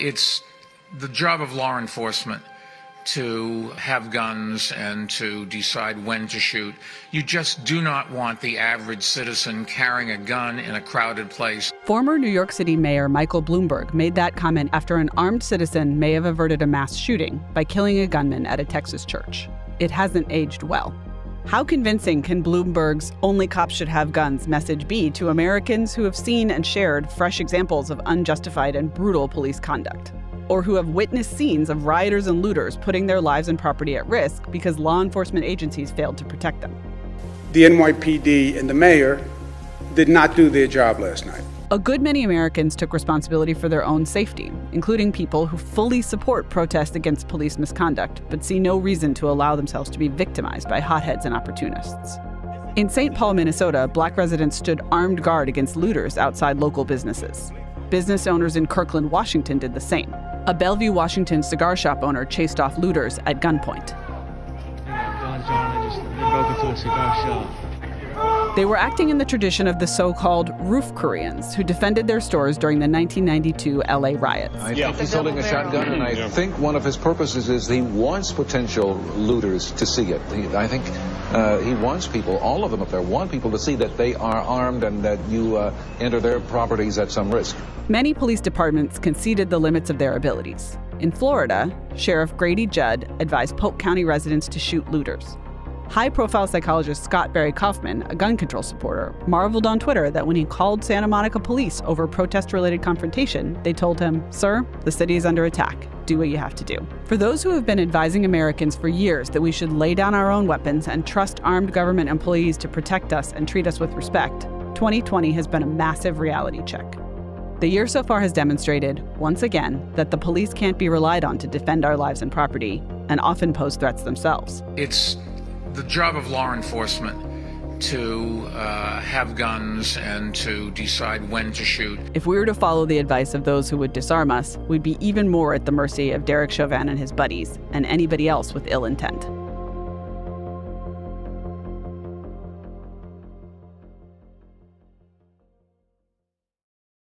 It's the job of law enforcement to have guns and to decide when to shoot. You just do not want the average citizen carrying a gun in a crowded place. Former New York City Mayor Michael Bloomberg made that comment after an armed citizen may have averted a mass shooting by killing a gunman at a Texas church. It hasn't aged well. How convincing can Bloomberg's only cops should have guns message be to Americans who have seen and shared fresh examples of unjustified and brutal police conduct? Or who have witnessed scenes of rioters and looters putting their lives and property at risk because law enforcement agencies failed to protect them? The NYPD and the mayor did not do their job last night. A good many Americans took responsibility for their own safety, including people who fully support protests against police misconduct, but see no reason to allow themselves to be victimized by hotheads and opportunists. In St. Paul, Minnesota, black residents stood armed guard against looters outside local businesses. Business owners in Kirkland, Washington did the same. A Bellevue, Washington cigar shop owner chased off looters at gunpoint. just broke into a cigar shop. They were acting in the tradition of the so called roof Koreans who defended their stores during the 1992 LA riots. I think he's holding a shotgun, and I think one of his purposes is he wants potential looters to see it. He, I think uh, he wants people, all of them up there, want people to see that they are armed and that you uh, enter their properties at some risk. Many police departments conceded the limits of their abilities. In Florida, Sheriff Grady Judd advised Polk County residents to shoot looters. High profile psychologist Scott Barry Kaufman, a gun control supporter, marveled on Twitter that when he called Santa Monica police over protest related confrontation, they told him, Sir, the city is under attack. Do what you have to do. For those who have been advising Americans for years that we should lay down our own weapons and trust armed government employees to protect us and treat us with respect, 2020 has been a massive reality check. The year so far has demonstrated, once again, that the police can't be relied on to defend our lives and property, and often pose threats themselves. It's the job of law enforcement to uh, have guns and to decide when to shoot. If we were to follow the advice of those who would disarm us, we'd be even more at the mercy of Derek Chauvin and his buddies, and anybody else with ill intent.